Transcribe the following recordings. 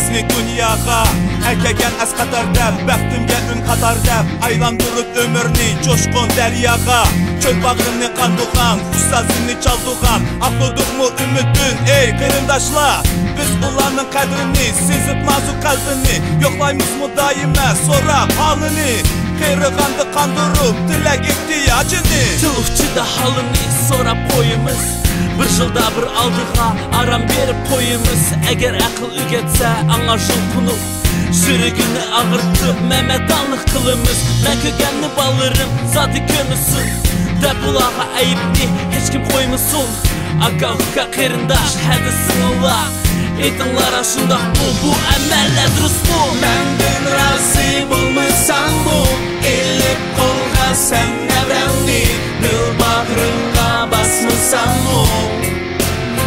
Bizni dunyoga Erkegen az qatar deb Baxtimga un qatar deb Aylandırıb ömürni coşqun deryaga Çöl bağrını qanduğan Ustazını çalduğan Aqlıdıq mu ümidin ey qırındaşlar Biz ulanın qədrini Sizib nazuk qalbini. Yoxlayımız mu daimə Sonra halını? Qeyrıqandı qandırıb Dilək ihtiyacını қайда халіңе сора қойымыз бір жылда бір алдыға арам беріп қойымыз. Әгер ақыл үйгетсе аңа жұлқынып жүрегіні ағыртып мәмәдалық қылымыз. Мәкігәнні балырым зат көмісін дәп бұлаға әйіпке ешкім қоймысын ака үка қиырындаш хәді сыңыла. Әйтіңлар ашындақ бұл бұл әмәлі дұрыс бұл. Мәңгін разы болмысаң бұл Еліп қол sen nevrendi Dil bağrımda basmışsan mu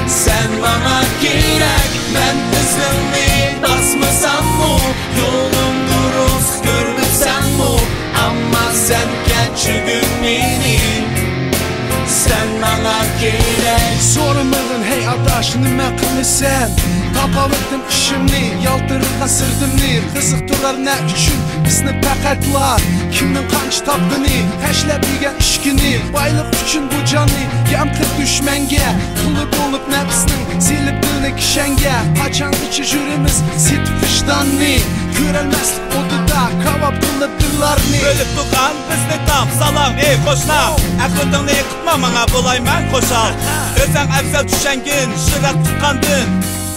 Sen bana gerek ben üzümü basmışsan mu Yolum duruz görmüşsen mu Ama sen geçirdin beni Sen bana gerek Sormadın hey adaş nime kılısan Tapalıktım işimni yaldırırdan sırdım Qiziqtirar uchun bizni faqatlar Kimning qancha topdini tashlab yegan ishkini Boylik uchun bu jonni yamqir dushmanga. Quli bo'lib nafsning selib dilni kishanga. Qachongacha yurimiz sit vijdonni? Ko'rolmaslik o'tida kavab qilib dillarni. Bölüp tuğan bizni tam salam ey qo'shna Aqlingni yiqitma manga bo'layman qo'shal O'zing afzal tushangin shirak tuqqandin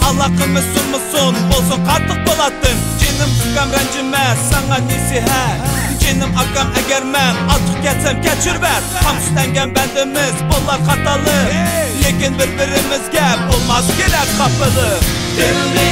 Allah qilmasin musun bo'lsin qattiq bo'ladin Kenim çıqam rəncimən, sana nəsihət Kenim akam əgər mən artıq getsem keçir ver. Tam üstlengen bendimiz, bunlar hatalı Lekin bir birimizge olmaz geler kapılı. Dildi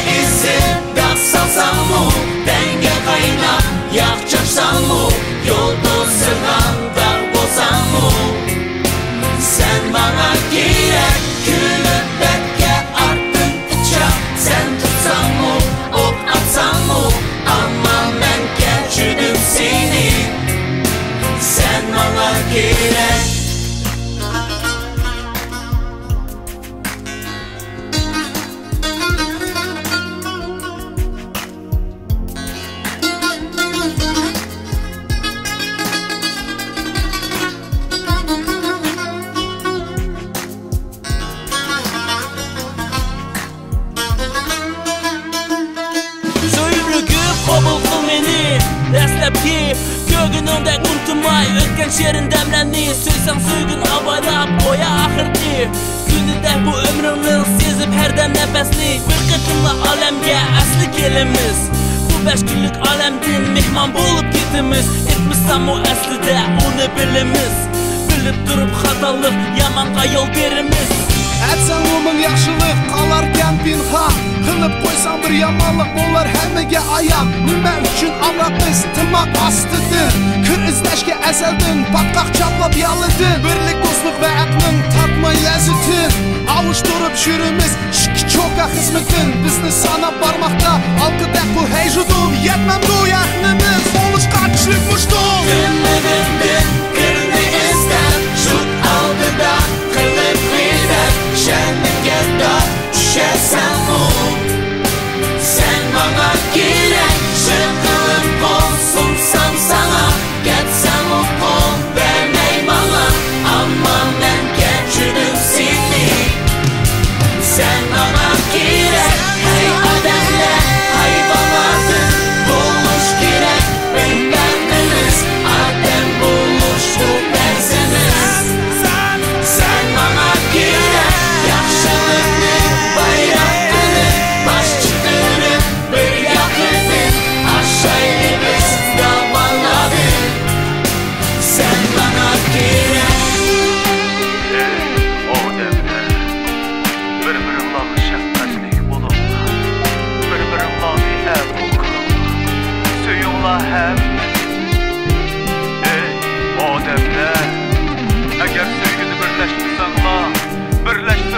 Double full minute, that's the pied. Dastlabki ko'ginimda unutmay O'tgan she'rin damlarni So'ysam so'ygin avaylab qo'ya axirgi Kunida bu umrimni sezib har dam nafasni Bir qitimla olamga asli kelimiz Bu besh kunlik olamdan mehmon bo'lib ketimiz Etmisam u aslida uni bilimiz Bilib turib xatolik yomonga yo'l berimiz Әтсәң умың яхшылык каларкан пинхан Кылып Qılıb qoysam bir yamanlıq Onlar həmigə ayaq Nümər üçün avratız tırmaq astıdır. Kır izləşkə əzəldin Patlaq çaplab yalıdır. Birlik dostluq və əqlin Tatma yəzitin Avuşdurub şürümüz Şiki çoka xizmitin Bizni sana barmaqda Alqıdək bu heyjudun Yetməm bu yaxnımı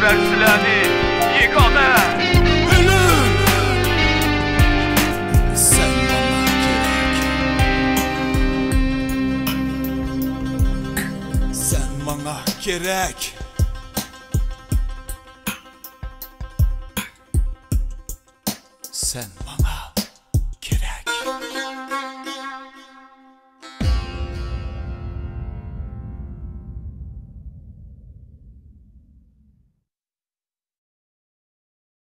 ورزیدنی یگانه gerek Sen